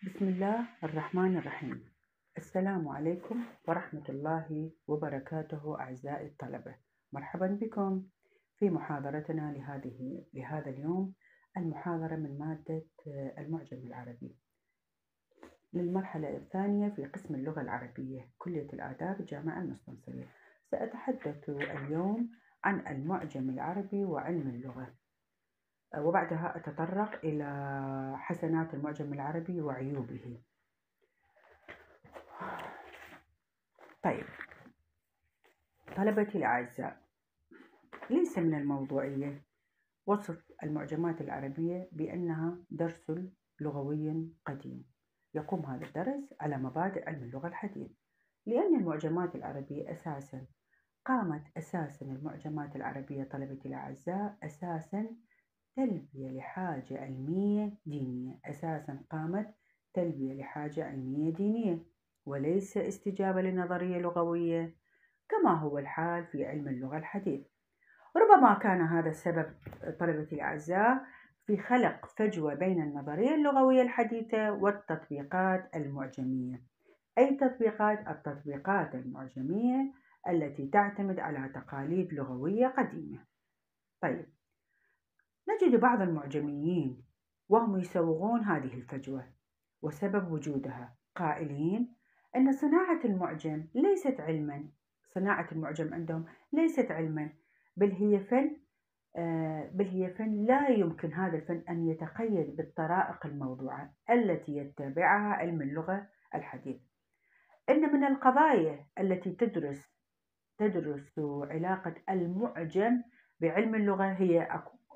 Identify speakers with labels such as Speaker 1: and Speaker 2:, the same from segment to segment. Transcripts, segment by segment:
Speaker 1: بسم الله الرحمن الرحيم. السلام عليكم ورحمة الله وبركاته أعزائي الطلبة. مرحبا بكم في محاضرتنا لهذه لهذا اليوم المحاضرة من مادة المعجم العربي. للمرحلة الثانية في قسم اللغة العربية كلية الآداب الجامعة المستنصرية. سأتحدث اليوم عن المعجم العربي وعلم اللغة. وبعدها أتطرق إلى حسنات المعجم العربي وعيوبه. طيب. طلبتي الأعزاء ليس من الموضوعية وصف المعجمات العربية بأنها درس لغوي قديم. يقوم هذا الدرس على مبادئ علم اللغة الحديث لأن المعجمات العربية أساسا قامت أساسا المعجمات العربية طلبتي الأعزاء أساسا تلبية لحاجة علمية دينية. أساسا قامت تلبية لحاجة علمية دينية وليس استجابة لنظرية لغوية كما هو الحال في علم اللغة الحديث. ربما كان هذا السبب طلبتي الأعزاء في خلق فجوة بين النظرية اللغوية الحديثة والتطبيقات المعجمية. أي تطبيقات؟ التطبيقات المعجمية التي تعتمد على تقاليد لغوية قديمة. طيب نجد بعض المعجميين وهم يسوغون هذه الفجوة وسبب وجودها. قائلين أن صناعة المعجم ليست علما صناعة المعجم عندهم ليست علما بل هي فن آه، بل هي فن لا يمكن هذا الفن أن يتقيد بالطرائق الموضوعة التي يتبعها علم اللغة الحديث. إن من القضايا التي تدرس تدرس علاقة المعجم بعلم اللغة هي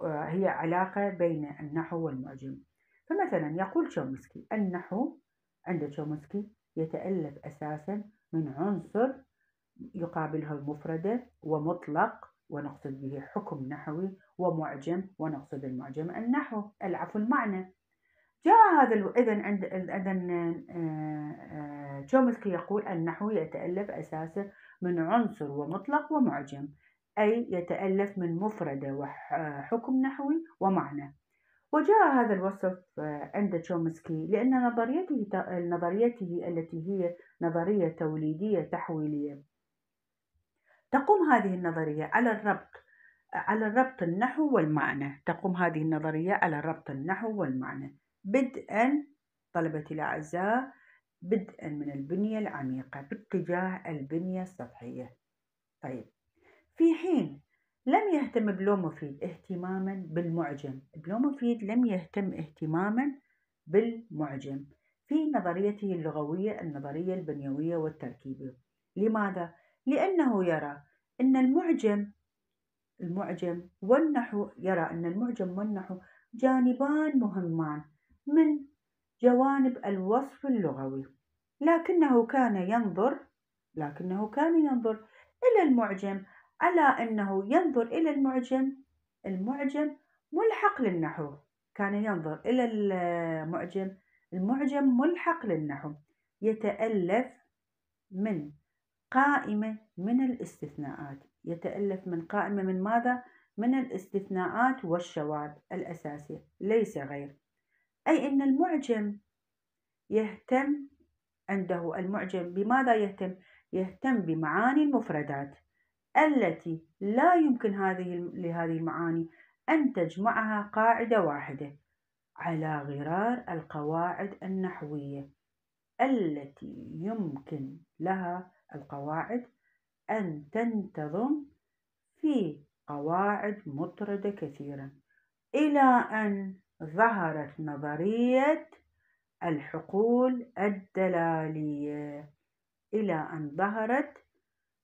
Speaker 1: هي علاقة بين النحو والمعجم. فمثلا يقول شومسكي النحو عند شومسكي يتألف أساسا من عنصر يقابله المفردة ومطلق ونقصد به حكم نحوي ومعجم ونقصد المعجم النحو العفو المعنى. جاء هذا إذا عند إذا تشومسكي آه، آه، يقول النحو يتألف أساسا من عنصر ومطلق ومعجم. أي يتألف من مفردة وحكم نحوي ومعنى. وجاء هذا الوصف عند تشومسكي لأن نظريته نظريته التي هي نظرية توليدية تحويلية. تقوم هذه النظرية على الربط على الربط النحو والمعنى. تقوم هذه النظرية على ربط النحو والمعنى. بدءا طلبتي الأعزاء بدءا من البنية العميقة باتجاه البنية السطحية. طيب. في حين لم يهتم بلوموفيد اهتماما بالمعجم. بلوموفيد لم يهتم اهتماما بالمعجم. في نظريته اللغوية النظرية البنيوية والتركيبية لماذا؟ لأنه يرى أن المعجم المعجم والنحو يرى أن المعجم والنحو جانبان مهمان من جوانب الوصف اللغوي. لكنه كان ينظر لكنه كان ينظر إلى المعجم على أنه ينظر إلى المعجم؟ المعجم ملحق للنحو. كان ينظر إلى المعجم المعجم ملحق للنحو. يتألف من قائمة من الاستثناءات. يتألف من قائمة من ماذا؟ من الاستثناءات والشواذ الأساسية ليس غير. أي أن المعجم يهتم عنده المعجم بماذا يهتم؟ يهتم بمعاني المفردات. التي لا يمكن هذه لهذه المعاني أن تجمعها قاعدة واحدة على غرار القواعد النحوية. التي يمكن لها القواعد أن تنتظم في قواعد مطردة كثيرا إلى أن ظهرت نظرية الحقول الدلالية. إلى أن ظهرت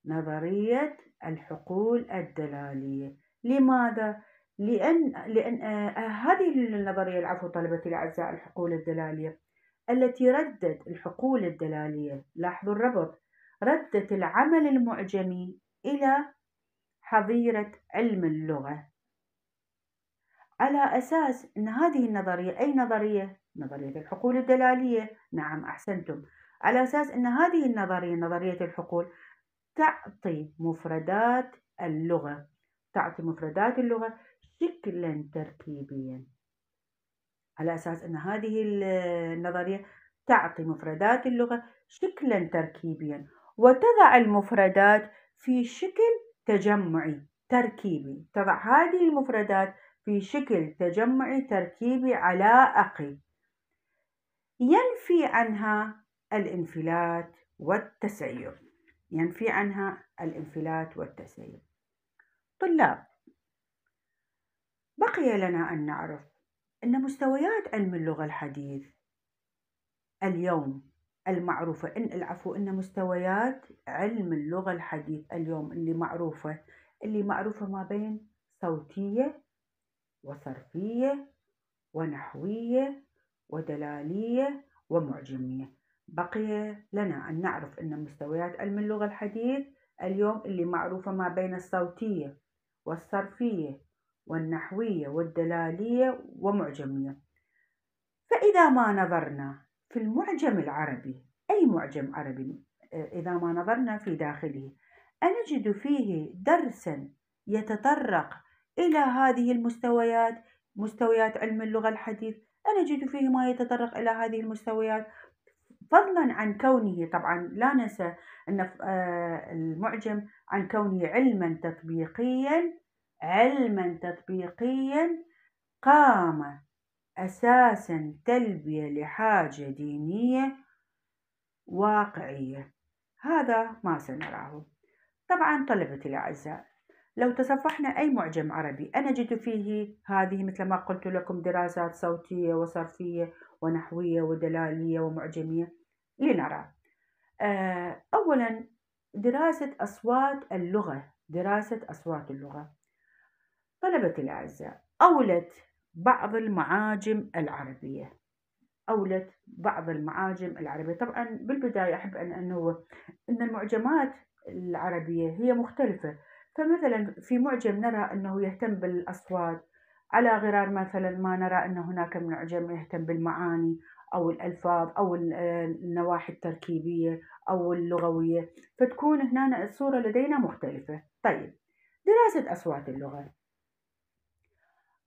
Speaker 1: نظرية الحقول الدلالية لماذا؟ لأن, لأن آه هذه النظرية العفو طلبتي الأعزاء الحقول الدلالية التي ردت الحقول الدلالية لاحظوا الربط ردت العمل المعجمي إلى حظيرة علم اللغة على أساس أن هذه النظرية أي نظرية؟ نظرية الحقول الدلالية نعم أحسنتم على أساس أن هذه النظرية نظرية الحقول تعطي مفردات اللغة. تعطي مفردات اللغة شكلا تركيبيا. على أساس أن هذه النظرية تعطي مفردات اللغة شكلا تركيبيا. وتضع المفردات في شكل تجمعي تركيبي. تضع هذه المفردات في شكل تجمعي تركيبي علائقي ينفي عنها الانفلات والتسيب ينفي عنها الانفلات والتسيب. طلاب بقي لنا أن نعرف أن مستويات علم اللغة الحديث اليوم المعروفة إن العفو إن مستويات علم اللغة الحديث اليوم اللي معروفة اللي معروفة ما بين صوتية وصرفية ونحوية ودلالية ومعجمية. بقي لنا أن نعرف أن مستويات علم اللغة الحديث اليوم اللي معروفة ما بين الصوتية والصرفية والنحوية والدلالية ومعجمية. فإذا ما نظرنا في المعجم العربي أي معجم عربي؟ إذا ما نظرنا في داخله أنجد فيه درسا يتطرق إلى هذه المستويات مستويات علم اللغة الحديث؟ أنجد فيه ما يتطرق إلى هذه المستويات؟ فضلا عن كونه طبعا لا ننسى أن آه، المعجم عن كونه علما تطبيقيا علما تطبيقيا قام أساسا تلبية لحاجة دينية واقعية. هذا ما سنراه. طبعا طلبتي الأعزاء لو تصفحنا أي معجم عربي أنجد فيه هذه مثل ما قلت لكم دراسات صوتية وصرفية ونحوية ودلالية ومعجمية. لنرى. آه، أولا دراسة أصوات اللغة دراسة أصوات اللغة. طلبتي الأعزاء أولت بعض المعاجم العربية. أولت بعض المعاجم العربية. طبعا بالبداية أحب أن أنه أن المعجمات العربية هي مختلفة. فمثلا في معجم نرى أنه يهتم بالأصوات على غرار مثلا ما نرى أن هناك معجم يهتم بالمعاني أو الألفاظ أو النواحي التركيبية أو اللغوية فتكون هنا الصورة لدينا مختلفة. طيب دراسة أصوات اللغة.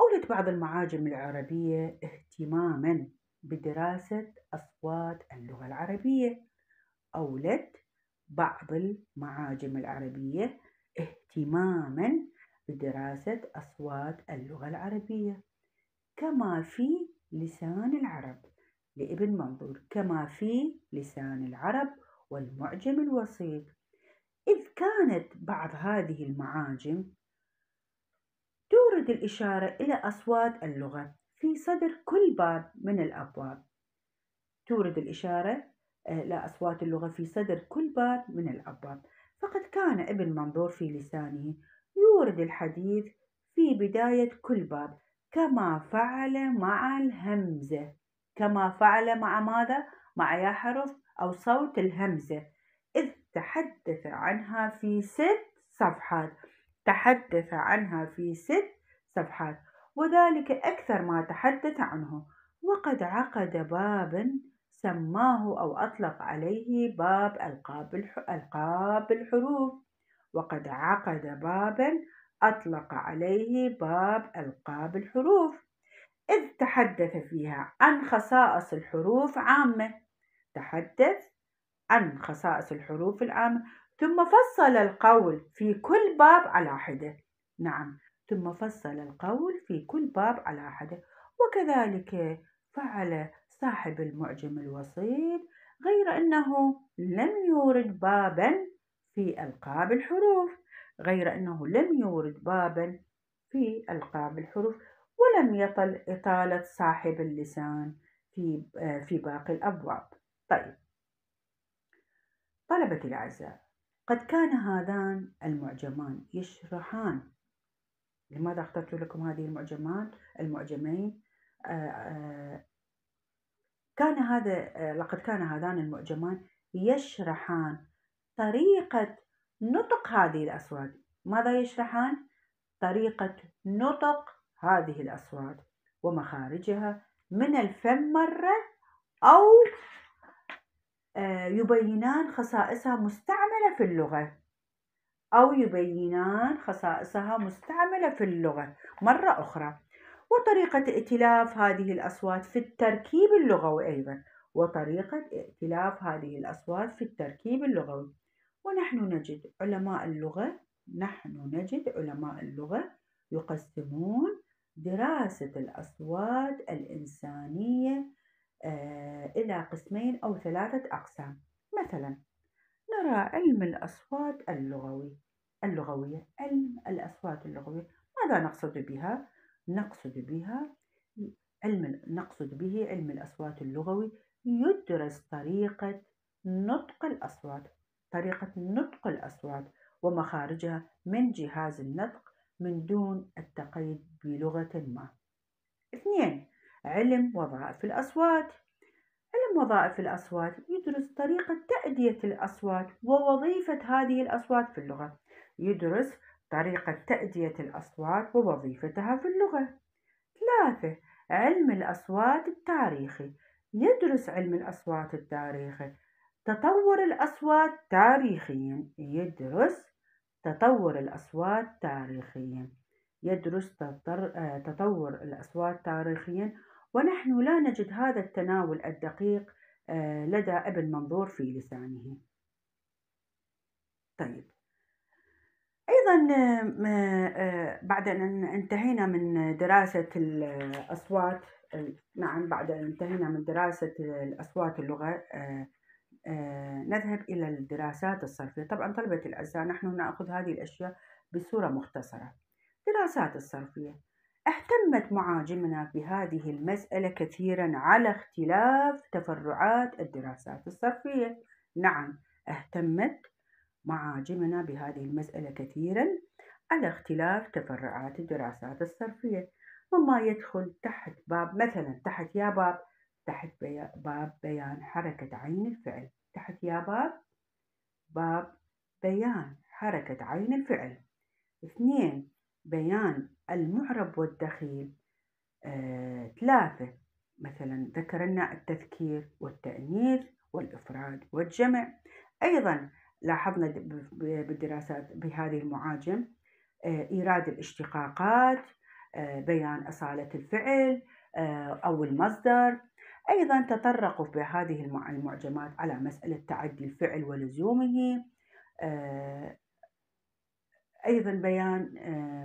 Speaker 1: أولت بعض المعاجم العربية اهتماما بدراسة أصوات اللغة العربية. أولت بعض المعاجم العربية اهتماما بدراسة أصوات اللغة العربية كما في لسان العرب. لابن منظور كما في لسان العرب والمعجم الوسيط إذ كانت بعض هذه المعاجم تورد الإشارة إلى أصوات اللغة في صدر كل باب من الأبواب. تورد الإشارة آه، إلى أصوات اللغة في صدر كل باب من الأبواب. فقد كان ابن منظور في لسانه يورد الحديث في بداية كل باب كما فعل مع الهمزة. كما فعل مع ماذا؟ مع يا حرف أو صوت الهمزة. إذ تحدث عنها في ست صفحات. تحدث عنها في ست صفحات. وذلك أكثر ما تحدث عنه. وقد عقد بابا سماه أو أطلق عليه باب ألقاب, ألقاب الحروف. وقد عقد بابا أطلق عليه باب ألقاب الحروف. إذ تحدث فيها عن خصائص الحروف عامة. تحدث عن خصائص الحروف العامة. ثم فصل القول في كل باب على حدة. نعم ثم فصل القول في كل باب على حدة. وكذلك فعل صاحب المعجم الوسيط غير أنه لم يورد بابا في ألقاب الحروف غير أنه لم يورد بابا في ألقاب الحروف. ولم يطل إطالة صاحب اللسان في في باقي الأبواب. طيب. طلبتي الأعزاء قد كان هذان المعجمان يشرحان. لماذا اخترت لكم هذه المعجمات؟ المعجمين آه، آه، كان هذا آه، لقد كان هذان المعجمان يشرحان طريقة نطق هذه الأصوات ماذا يشرحان؟ طريقة نطق هذه الأصوات ومخارجها من الفم مرة أو يبينان خصائصها مستعملة في اللغة. أو يبينان خصائصها مستعملة في اللغة. مرة أخرى وطريقة ائتلاف هذه الأصوات في التركيب اللغوي أيضا. وطريقة ائتلاف هذه الأصوات في التركيب اللغوي. ونحن نجد علماء اللغة نحن نجد علماء اللغة يقسمون دراسة الأصوات الإنسانية آه، إلى قسمين أو ثلاثة أقسام. مثلا نرى علم الأصوات اللغوي. اللغوية علم الأصوات اللغوية. ماذا نقصد بها؟ نقصد بها علم نقصد به علم الأصوات اللغوي يدرس طريقة نطق الأصوات. طريقة نطق الأصوات ومخارجها من جهاز النطق من دون التقيد بلغة ما. اثنين علم وظائف الأصوات. علم وظائف الأصوات يدرس طريقة تأدية الأصوات ووظيفة هذه الأصوات في اللغة. يدرس طريقة تأدية الأصوات ووظيفتها في اللغة. ثلاثة علم الأصوات التاريخي. يدرس علم الأصوات التاريخي. تطور الأصوات تاريخيا. يدرس تطور الأصوات تاريخيا. يدرس تطور الأصوات تاريخيا. ونحن لا نجد هذا التناول الدقيق آه، لدى ابن منظور في لسانه. طيب. أيضا آه، بعد أن انتهينا من دراسة الأصوات نعم بعد أن انتهينا من دراسة الأصوات اللغة آه، نذهب إلى الدراسات الصرفية. طبعا طلبة الأعزاء نحن نأخذ هذه الأشياء بصورة مختصرة. دراسات الصرفية. اهتمت معاجمنا بهذه المسألة كثيرا على اختلاف تفرعات الدراسات الصرفية. نعم اهتمت معاجمنا بهذه المسألة كثيرا على اختلاف تفرعات الدراسات الصرفية. مما يدخل تحت باب مثلا تحت يا باب تحت باب بيان حركة عين الفعل. تحت يا باب باب بيان حركة عين الفعل. اثنين بيان المعرب والدخيل. آه، ثلاثة مثلا ذكرنا التذكير والتأنيث والإفراد والجمع. أيضا لاحظنا بالدراسات بهذه المعاجم آه، إيراد الاشتقاقات آه، بيان أصالة الفعل آه، أو المصدر. أيضا تطرقوا في هذه المعجمات على مسألة تعدي الفعل ولزومه أيضا بيان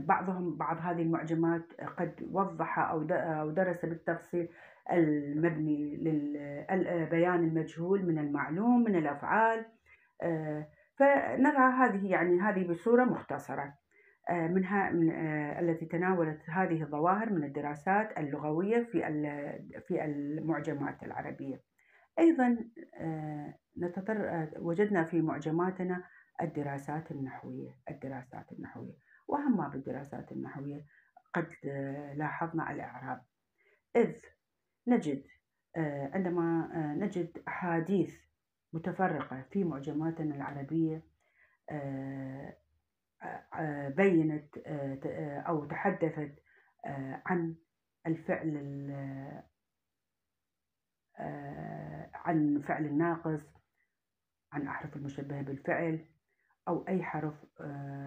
Speaker 1: بعضهم بعض هذه المعجمات قد وضح أو درس بالتفصيل المبني للبيان المجهول من المعلوم من الأفعال آه، فنرى هذه يعني هذه بصورة مختصرة. آه، منها من آه، التي تناولت هذه الظواهر من الدراسات اللغوية في المعجمات العربية. أيضا نتطر وجدنا في معجماتنا الدراسات النحوية، الدراسات النحوية، وأهم ما بالدراسات النحوية؟ قد لاحظنا الإعراب، إذ نجد عندما نجد أحاديث متفرقة في معجماتنا العربية آه، آه، بينت آه، أو تحدثت عن الفعل عن فعل الناقص عن أحرف المشبهة بالفعل أو أي حرف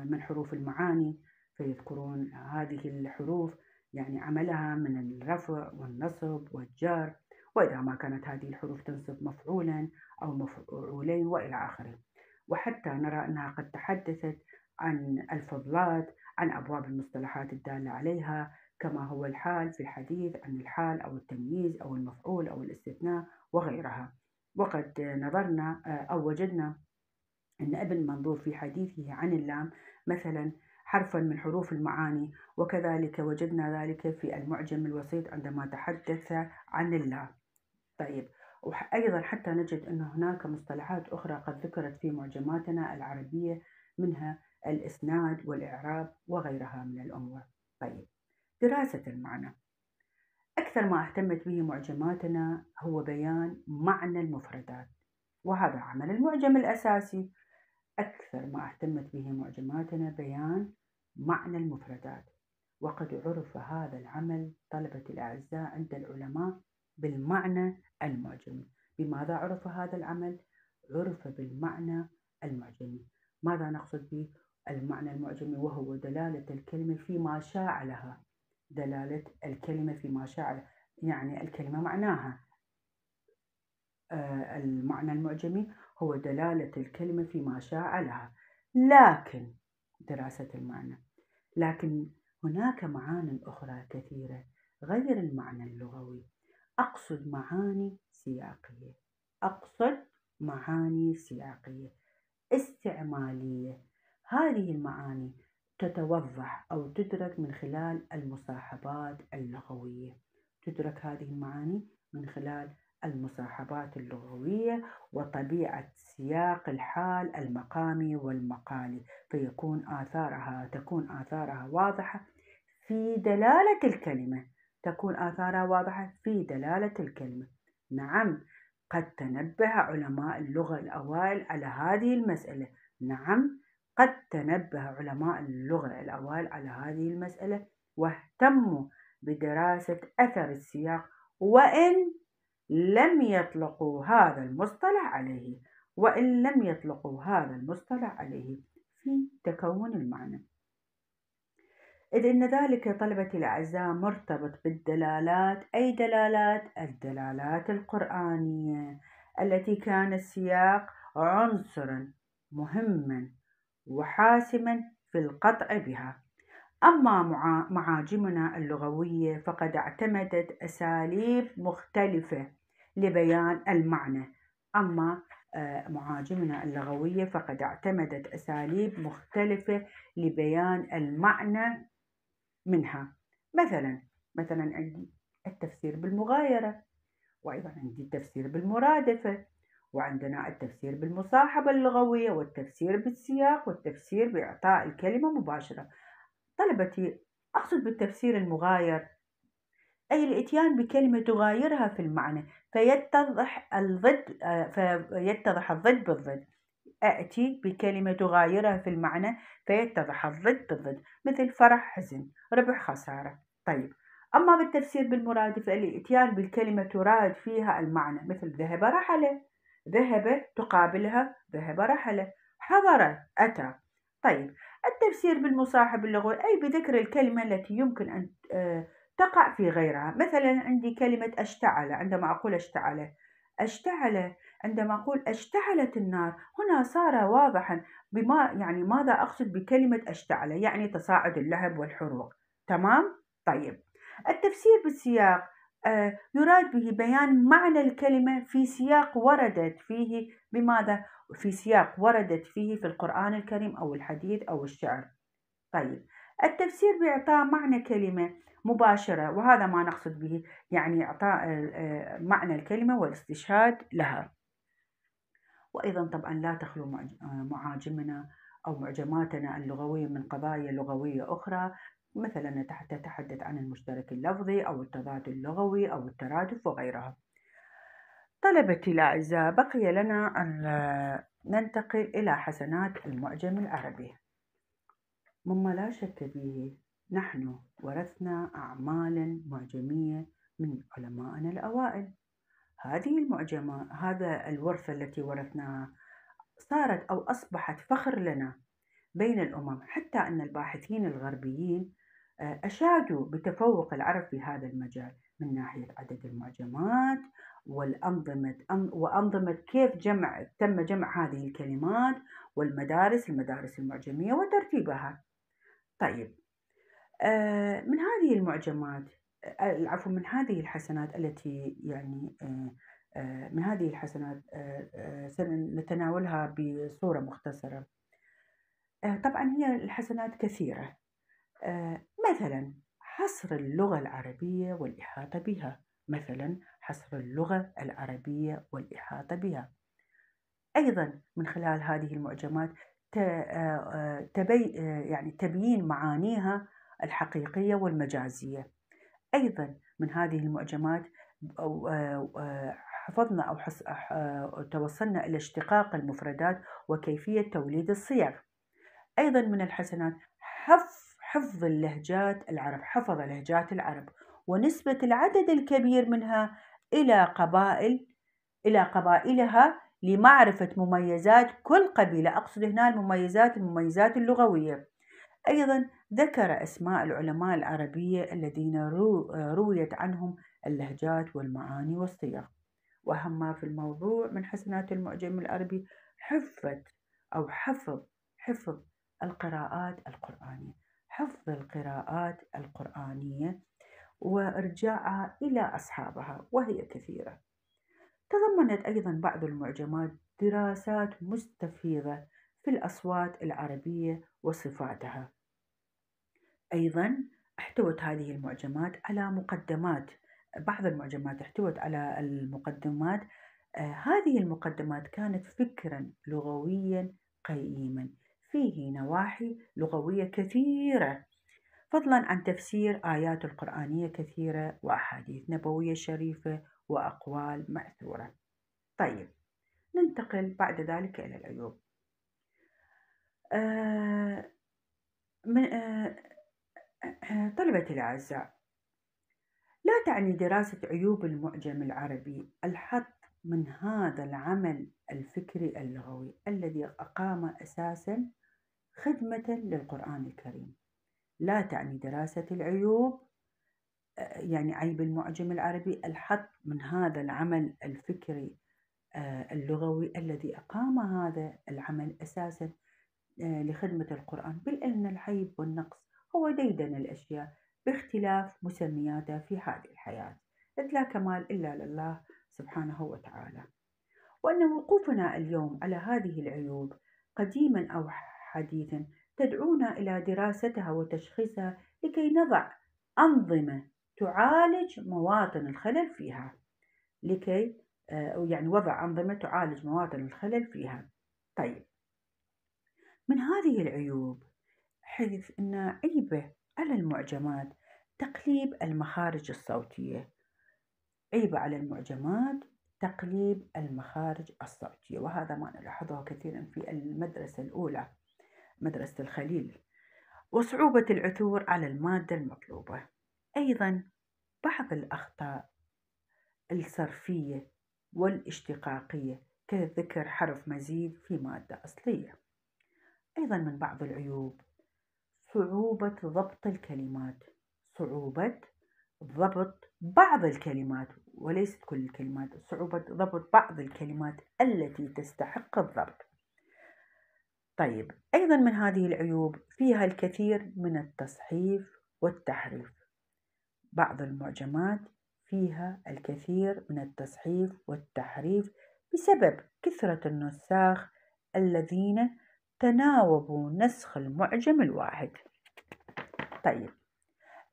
Speaker 1: من حروف المعاني فيذكرون هذه الحروف يعني عملها من الرفع والنصب والجر وإذا ما كانت هذه الحروف تنصب مفعولا أو مفعولين وإلى آخره. وحتى نرى أنها قد تحدثت عن الفضلات عن أبواب المصطلحات الدالة عليها كما هو الحال في الحديث عن الحال أو التمييز أو المفعول أو الاستثناء وغيرها. وقد نظرنا أو وجدنا أن ابن منظور في حديثه عن اللام مثلا حرفا من حروف المعاني وكذلك وجدنا ذلك في المعجم الوسيط عندما تحدث عن اللام. طيب وأيضا حتى نجد أن هناك مصطلحات أخرى قد ذكرت في معجماتنا العربية منها الإسناد والإعراب وغيرها من الأمور. طيب دراسة المعنى. أكثر ما اهتمت به معجماتنا هو بيان معنى المفردات وهذا عمل المعجم الأساسي. أكثر ما اهتمت به معجماتنا بيان معنى المفردات وقد عرف هذا العمل طلبة الأعزاء عند العلماء بالمعنى المعجمي بماذا عرف هذا العمل؟ عرف بالمعنى المعجمي ماذا نقصد به؟ المعنى المعجمي وهو دلالة الكلمة فيما شاع لها. دلالة الكلمة فيما شاع يعني الكلمة معناها. آه، المعنى المعجمي هو دلالة الكلمة فيما شاع لها. لكن دراسة المعنى. لكن هناك معان أخرى كثيرة غير المعنى اللغوي. أقصد معاني سياقية. أقصد معاني سياقية. استعمالية. هذه المعاني تتوضح أو تدرك من خلال المصاحبات اللغوية. تدرك هذه المعاني من خلال المصاحبات اللغوية وطبيعة سياق الحال المقامي والمقالي. فيكون آثارها تكون آثارها واضحة في دلالة الكلمة. تكون آثارها واضحة في دلالة الكلمة. نعم قد تنبه علماء اللغة الأوائل على هذه المسألة. نعم قد تنبه علماء اللغة الأوائل على هذه المسألة واهتموا بدراسة أثر السياق وإن لم يطلقوا هذا المصطلح عليه وإن لم يطلقوا هذا المصطلح عليه في تكون المعنى. إذ إن ذلك طلبتي الأعزاء مرتبط بالدلالات أي دلالات؟ الدلالات القرآنية التي كان السياق عنصرا مهما وحاسما في القطع بها. أما معاجمنا اللغوية فقد اعتمدت أساليب مختلفة لبيان المعنى. أما آه، معاجمنا اللغوية فقد اعتمدت أساليب مختلفة لبيان المعنى منها. مثلا مثلا عندي التفسير بالمغايرة وأيضا عندي التفسير بالمرادفة. وعندنا التفسير بالمصاحبة اللغوية والتفسير بالسياق والتفسير بإعطاء الكلمة مباشرة. طلبتي أقصد بالتفسير المغاير. أي الإتيان بكلمة تغايرها في المعنى فيتضح الضد فيتضح الضد بالضد. أأتي بكلمة تغايرها في المعنى فيتضح الضد بالضد. مثل فرح حزن ربح خسارة. طيب أما بالتفسير بالمرادف الإتيان بالكلمة تراد فيها المعنى. مثل ذهب رحل ذهب تقابلها ذهب رحل حضر أتى. طيب التفسير بالمصاحب اللغوي أي بذكر الكلمة التي يمكن أن آه، تقع في غيرها؟ مثلا عندي كلمة أشتعل عندما أقول أشتعل. أشتعل. عندما أقول أشتعلت النار. هنا صار واضحا بما يعني ماذا أقصد بكلمة أشتعل؟ يعني تصاعد اللهب والحروق. تمام؟ طيب. التفسير بالسياق. يراد به بيان معنى الكلمة في سياق وردت فيه بماذا؟ في سياق وردت فيه في القرآن الكريم أو الحديث أو الشعر طيب التفسير بإعطاء معنى كلمة مباشرة وهذا ما نقصد به يعني إعطاء آه، معنى الكلمة والاستشهاد لها وأيضا طبعا لا تخلو آه، معاجمنا أو معجماتنا اللغوية من قضايا لغوية أخرى مثلا تتحدث عن المشترك اللفظي أو التضاد اللغوي أو الترادف وغيرها. طلبتي الأعزاء بقي لنا أن ننتقل إلى حسنات المعجم العربي. مما لا شك به نحن ورثنا أعمالا معجمية من علمائنا الأوائل. هذه المعجمة هذا الورثة التي ورثناها صارت أو أصبحت فخر لنا بين الأمم حتى أن الباحثين الغربيين أشادوا بتفوق العرب في هذا المجال من ناحية عدد المعجمات والأنظمة وأنظمة كيف جمع تم جمع هذه الكلمات والمدارس المدارس المعجمية وترتيبها. طيب آه، من هذه المعجمات العفو من هذه الحسنات التي يعني آه، من هذه الحسنات سنتناولها بصورة مختصرة. طبعا هي الحسنات كثيرة. مثلا حصر اللغة العربية والإحاطة بها. مثلا حصر اللغة العربية والإحاطة بها. أيضا من خلال هذه المعجمات تبي يعني تبيين معانيها الحقيقية والمجازية. أيضا من هذه المعجمات حفظنا أو توصلنا إلى اشتقاق المفردات وكيفية توليد الصيغ. أيضا من الحسنات حفظ حفظ اللهجات العرب حفظ لهجات العرب ونسبة العدد الكبير منها إلى قبائل إلى قبائلها لمعرفة مميزات كل قبيلة أقصد هنا المميزات المميزات اللغوية. أيضا ذكر أسماء العلماء العربية الذين رويت عنهم اللهجات والمعاني والصيغ. وأهم ما في الموضوع من حسنات المعجم العربي حفظ أو حفظ حفظ القراءات القرآنية. حفظ القراءات القرآنية وإرجاعها إلى أصحابها وهي كثيرة. تضمنت أيضا بعض المعجمات دراسات مستفيضة في الأصوات العربية وصفاتها. أيضا احتوت هذه المعجمات على مقدمات بعض المعجمات احتوت على المقدمات آه هذه المقدمات كانت فكرا لغويا قيما. فيه نواحي لغوية كثيرة فضلا عن تفسير آيات القرآنية كثيرة وأحاديث نبوية شريفة وأقوال مأثورة. طيب ننتقل بعد ذلك إلى العيوب. آه من آه طلبتي الأعزاء لا تعني دراسة عيوب المعجم العربي الحط من هذا العمل الفكري اللغوي الذي أقام أساسا خدمة للقرآن الكريم. لا تعني دراسة العيوب يعني عيب المعجم العربي الحط من هذا العمل الفكري اللغوي الذي أقام هذا العمل أساسا لخدمة القرآن. بل أن العيب والنقص هو ديدن الأشياء باختلاف مسمياتها في هذه الحياة. إذ لا كمال إلا لله سبحانه وتعالى. وأن وقوفنا اليوم على هذه العيوب قديما أو حديثا تدعونا إلى دراستها وتشخيصها لكي نضع أنظمة تعالج مواطن الخلل فيها. لكي أو يعني وضع أنظمة تعالج مواطن الخلل فيها. طيب. من هذه العيوب حيث أن عيبة على المعجمات تقليب المخارج الصوتية. عيبة على المعجمات تقليب المخارج الصوتية وهذا ما نلاحظه كثيرا في المدرسة الأولى. مدرسة الخليل وصعوبة العثور على المادة المطلوبة. أيضا بعض الأخطاء الصرفية والاشتقاقية كذكر حرف مزيد في مادة أصلية. أيضا من بعض العيوب صعوبة ضبط الكلمات. صعوبة ضبط بعض الكلمات وليست كل الكلمات صعوبة ضبط بعض الكلمات التي تستحق الضبط. طيب أيضا من هذه العيوب فيها الكثير من التصحيف والتحريف. بعض المعجمات فيها الكثير من التصحيف والتحريف بسبب كثرة النساخ الذين تناوبوا نسخ المعجم الواحد. طيب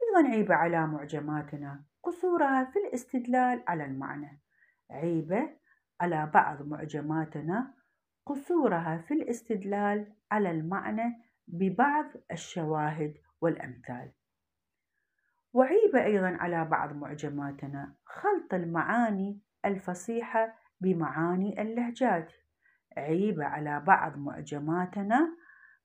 Speaker 1: أيضا عيبة على معجماتنا قصورها في الاستدلال على المعنى. عيبة على بعض معجماتنا قصورها في الاستدلال على المعنى ببعض الشواهد والأمثال وعيبة أيضا على بعض معجماتنا خلط المعاني الفصيحة بمعاني اللهجات عيبة على بعض معجماتنا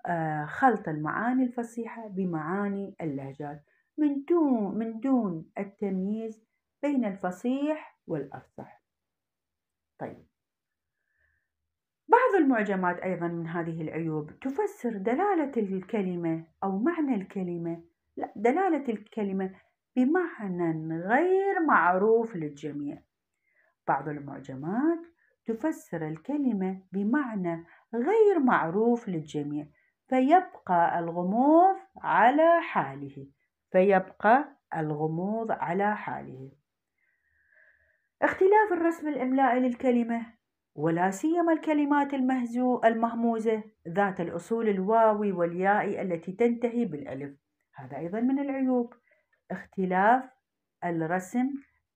Speaker 1: آه، خلط المعاني الفصيحة بمعاني اللهجات من دون من دون التمييز بين الفصيح والأفصح. طيب بعض المعجمات أيضا من هذه العيوب تفسر دلالة الكلمة أو معنى الكلمة لا دلالة الكلمة بمعنى غير معروف للجميع. بعض المعجمات تفسر الكلمة بمعنى غير معروف للجميع فيبقى الغموض على حاله فيبقى الغموض على حاله. اختلاف الرسم الإملائي للكلمة ولا سيما الكلمات المهزو المهموزة ذات الأصول الواوي واليائي التي تنتهي بالألف. هذا أيضا من العيوب. اختلاف الرسم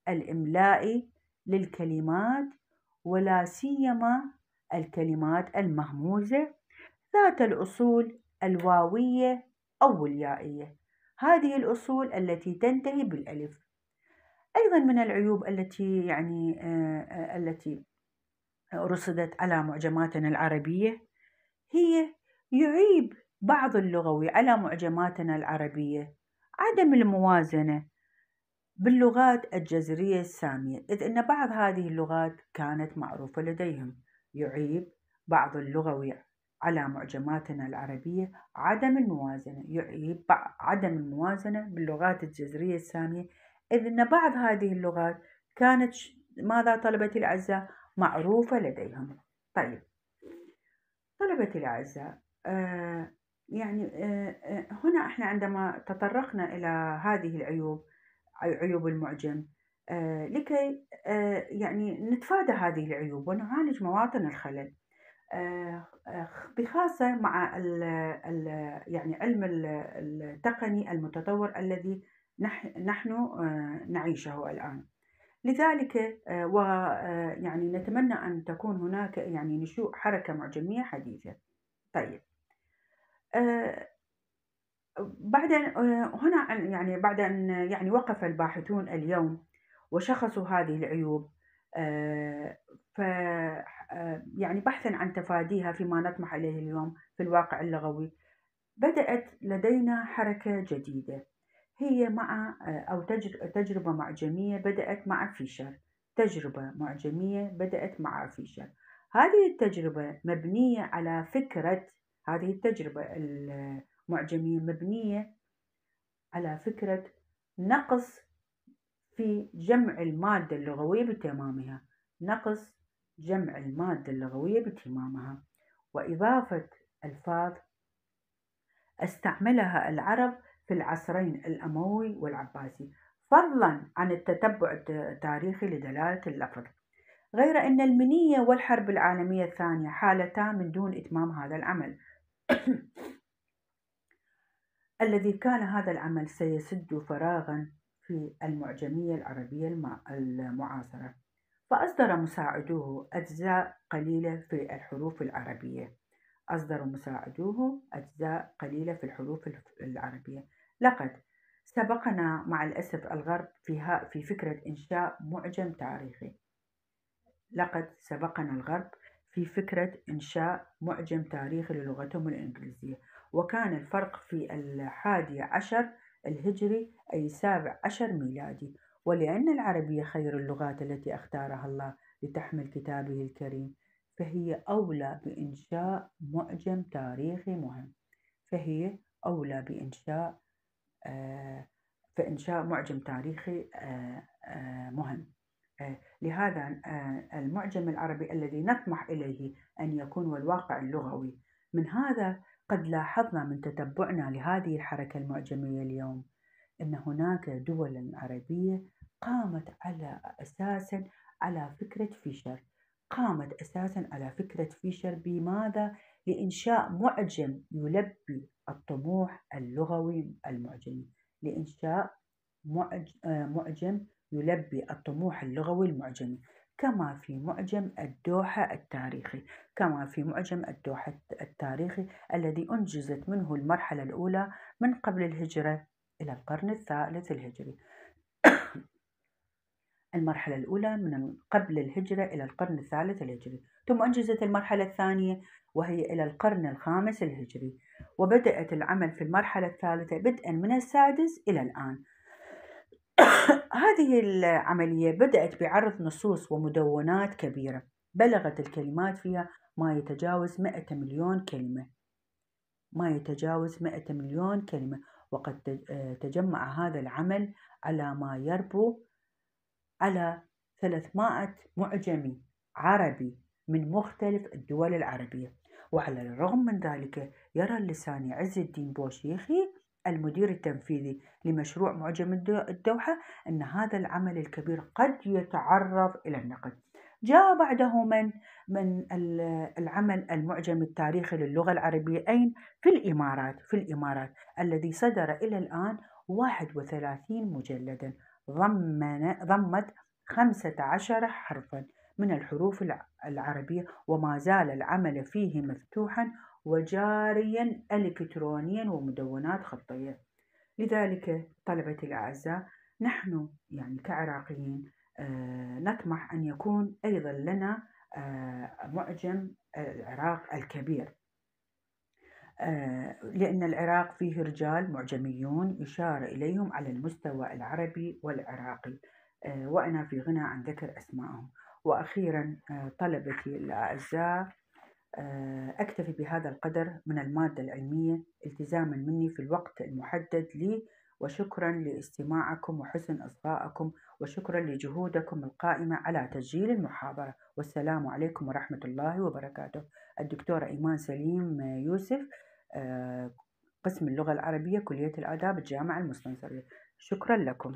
Speaker 1: الإملائي للكلمات ولا سيما الكلمات المهموزة ذات الأصول الواوية أو اليائية. هذه الأصول التي تنتهي بالألف. أيضا من العيوب التي يعني آه، آه، التي رصدت على معجماتنا العربية. هي يعيب بعض اللغوي على معجماتنا العربية. عدم الموازنة باللغات الجزرية السامية إذ أن بعض هذه اللغات كانت معروفة لديهم. يعيب بعض اللغوي على معجماتنا العربية عدم الموازنة. يعيب عدم الموازنة باللغات الجزرية السامية إذ أن بعض هذه اللغات كانت ماذا طلبتي الأعزاء؟ معروفة لديهم. طيب طلبتي الأعزاء آه يعني آه آه هنا إحنا عندما تطرقنا إلى هذه العيوب عيوب المعجم آه لكي آه يعني نتفادى هذه العيوب ونعالج مواطن الخلل. آه، بخاصة مع ال ال يعني علم التقني المتطور الذي نحن نعيشه الآن. لذلك ويعني نتمنى أن تكون هناك يعني نشوء حركة معجمية حديثة. طيب. بعد هنا يعني بعد أن يعني وقف الباحثون اليوم وشخصوا هذه العيوب ف يعني بحثا عن تفاديها فيما نطمح إليه اليوم في الواقع اللغوي بدأت لدينا حركة جديدة. هي مع أو تجربة معجمية بدأت مع فيشر. تجربة معجمية بدأت مع فيشر. هذه التجربة مبنية على فكرة هذه التجربة المعجمية مبنية على فكرة نقص في جمع المادة اللغوية بتمامها. نقص جمع المادة اللغوية بتمامها. وإضافة ألفاظ استعملها العرب في العصرين الأموي والعباسي فضلا عن التتبع التاريخي لدلالة اللفظ. غير أن المنية والحرب العالمية الثانية حالتا من دون إتمام هذا العمل. الذي كان هذا العمل سيسد فراغا في المعجمية العربية المعاصرة فأصدر مساعدوه أجزاء قليلة في الحروف العربية. أصدر مساعدوه أجزاء قليلة في الحروف العربية. لقد سبقنا مع الأسف الغرب في, في فكرة إنشاء معجم تاريخي. لقد سبقنا الغرب في فكرة إنشاء معجم تاريخي للغتهم الإنجليزية. وكان الفرق في الحادي عشر الهجري أي السابع عشر ميلادي. ولأن العربية خير اللغات التي أختارها الله لتحمل كتابه الكريم فهي أولى بإنشاء معجم تاريخي مهم. فهي أولى بإنشاء آه فإنشاء معجم تاريخي آه آه مهم. لهذا المعجم العربي الذي نطمح إليه أن يكون والواقع اللغوي. من هذا قد لاحظنا من تتبعنا لهذه الحركة المعجمية اليوم أن هناك دول عربية قامت على أساسا على فكرة فيشر. قامت أساسا على فكرة فيشر بماذا؟ لإنشاء معجم يلبي الطموح اللغوي المعجمي. لإنشاء معجم يلبي الطموح اللغوي المعجمي. كما في معجم الدوحة التاريخي. كما في معجم الدوحة التاريخي الذي أنجزت منه المرحلة الأولى من قبل الهجرة إلى القرن الثالث الهجري. المرحلة الأولى من قبل الهجرة إلى القرن الثالث الهجري ثم أنجزت المرحلة الثانية وهي إلى القرن الخامس الهجري وبدأت العمل في المرحلة الثالثة بدءا من السادس إلى الآن. هذه العملية بدأت بعرض نصوص ومدونات كبيرة بلغت الكلمات فيها ما يتجاوز 100 مليون كلمة. ما يتجاوز 100 مليون كلمة وقد تجمع هذا العمل على ما يربو على 300 معجمي عربي من مختلف الدول العربية. وعلى الرغم من ذلك يرى اللساني عز الدين بوشيخي المدير التنفيذي لمشروع معجم الدوحة أن هذا العمل الكبير قد يتعرض إلى النقد. جاء بعده من من العمل المعجم التاريخي للغة العربية أين؟ في الإمارات في الإمارات الذي صدر إلى الآن 31 مجلدا. ضمن ضمت خمسة عشر حرفا من الحروف العربية وما زال العمل فيه مفتوحا وجاريا إلكترونيا ومدونات خطية. لذلك طلبتي الأعزاء نحن يعني كعراقيين آه نطمح أن يكون أيضا لنا آه معجم العراق الكبير. آه، لأن العراق فيه رجال معجميون يشار إليهم على المستوى العربي والعراقي. آه، وأنا في غنى عن ذكر أسمائهم. وأخيرا آه، طلبتي الأعزاء أكتفي بهذا القدر من المادة العلمية التزاما مني في الوقت المحدد لي وشكرا لاستماعكم وحسن إصغائكم وشكرا لجهودكم القائمة على تسجيل المحاضرة. والسلام عليكم ورحمة الله وبركاته. الدكتورة إيمان سليم يوسف آه، قسم اللغة العربية كلية الآداب الجامعة المستنصرية. شكرا لكم.